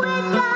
wake up.